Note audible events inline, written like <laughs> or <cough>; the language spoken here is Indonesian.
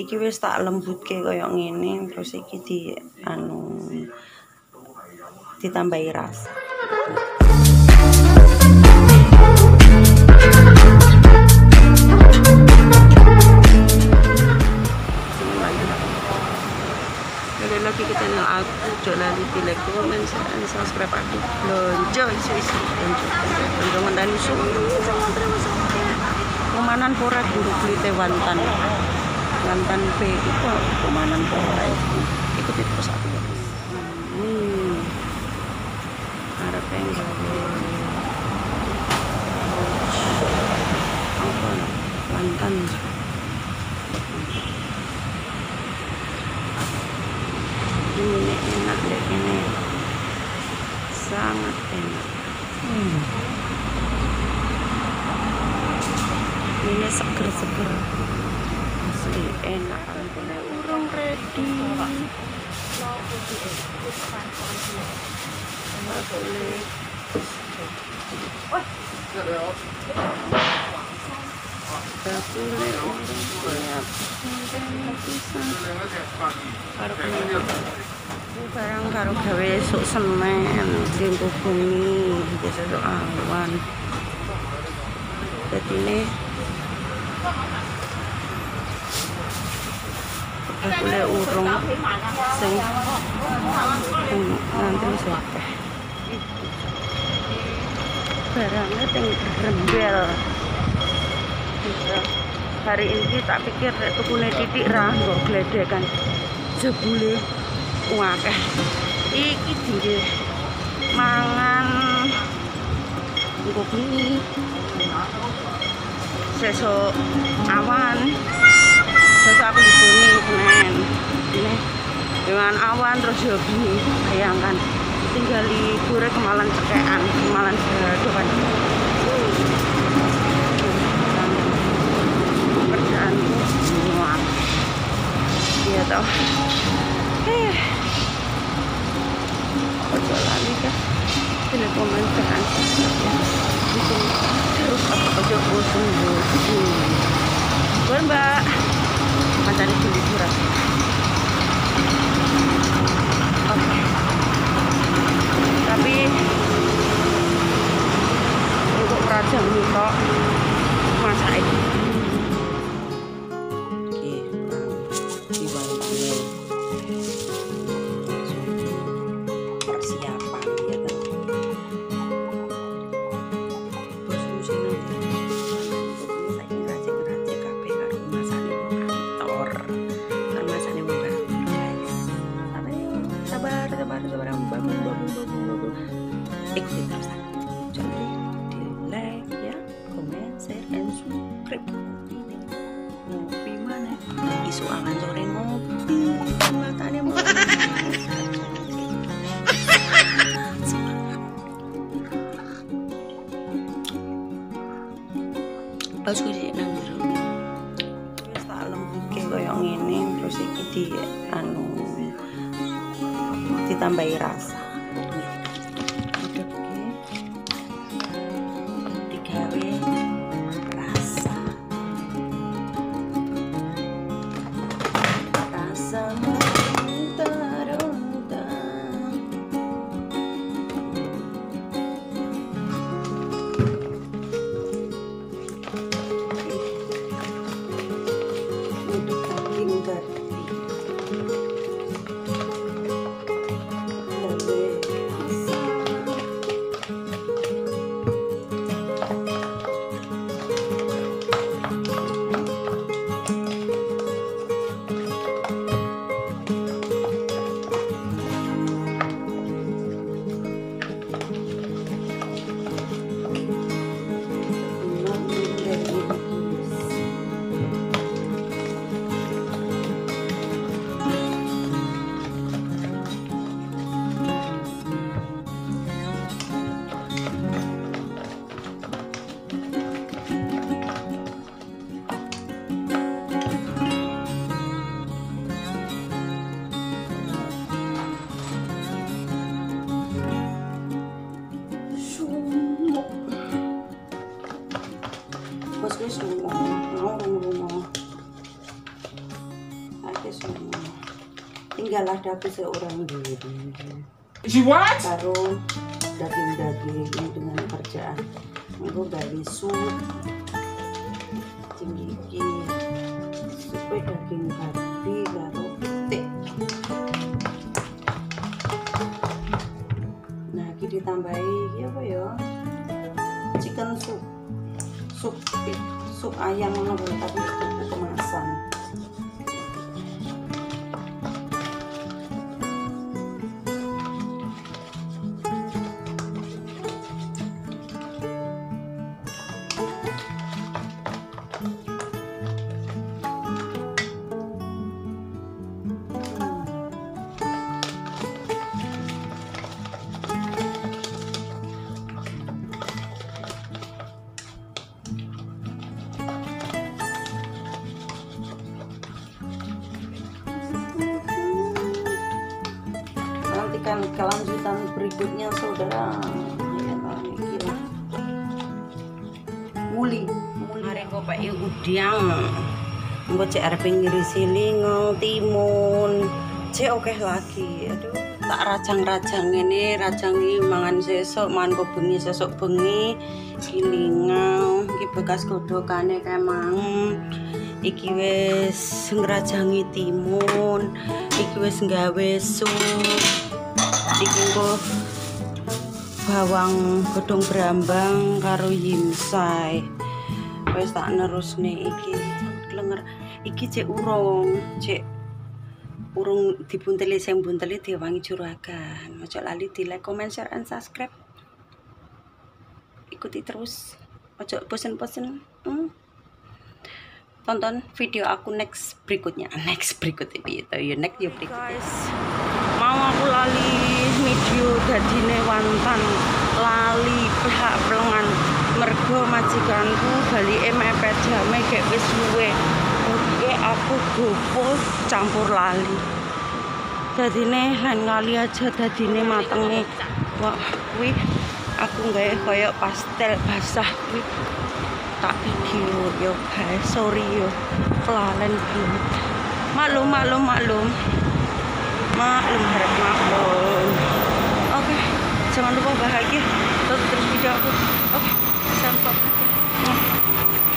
iki wis tak lembutke kaya ngene terus iki di anu ditambahi rasa lagi kita aku like comment dan subscribe aku. Lonjo isu isu lonjo lonjo ngandani semua Kumanan pora guru beli teh Wantan P itu kumanan pora. Ikuti terus aku ya. Hmm. Harap yang apa? Wantan. Ini enak deh ini. Sangat enak. Hmm. ini seger-seger asli enak punya urung ready. Barang karo gawe esuk semen tinggu bumi awan. Jadi ini boleh urung. Sing ngantri sopeh barangnya ting rembel. Hari ini tak pikir tukune titik ra nggo gledekan. Jebule wakeh. Iki dingge mangan. Nggo bengi. Sesuk awan aku di sini Senen ini dengan awan terus ya bayangkan. Tinggal libur kemalan cekean kemalan sedo untuk perajang itu masak ini ikuti isu angan sore ngopi matanya mau <laughs> pas gue di nang jero wis tak lembutke koyo ngene terus iki di anu ditambahi rasa tinggal ada aku seorang diri karo daging-daging dengan kerjaan. Aku gali sup tinggi supe daging babi karo pitik nah iki ditambahi iki apa ya? Chicken soup. Sup sup ayam ngono tapi itu kemasan nantikan kelanjutan berikutnya saudara muli mari kok pak udang Mbok cek arep ngirisi lingo, timun, cek oke lagi. Aduh, tak rajang-rajang ini, rajangi mangan sesuk, mangan kok bengi sesuk bengi. Iki lingau, iki bekas godhokane kemang. Iki wis ngrajangi timun, iki wis nggawe sup. Kok bawang godhong brambang karo yimsai. Wis tak nerusne iki. Klenger iki cek urung, cek urung dibunteli sing bunteli diwangi juragan. Ojo lali di like, comment, share, and subscribe. Ikuti terus. Ojo bosen-bosen. Hmm. Tonton video aku next berikutnya. Next berikutnya gitu. Ya next yo berikutnya. Guys, mau aku lali video dadine wantan lali pihak pelengan. Mergo majikanku bali mepet jame kayak wis suwe oke aku gopo campur lali. Dadine lan lali aja dadine matenge. Wah kuwi aku gawe koyo pastel basah kuwi. Tak video yo guys sorry yo. Kelalen maklum maklum maklum. Maklum harap maklum jangan lupa bahagia. Terus video aku. Oke sampai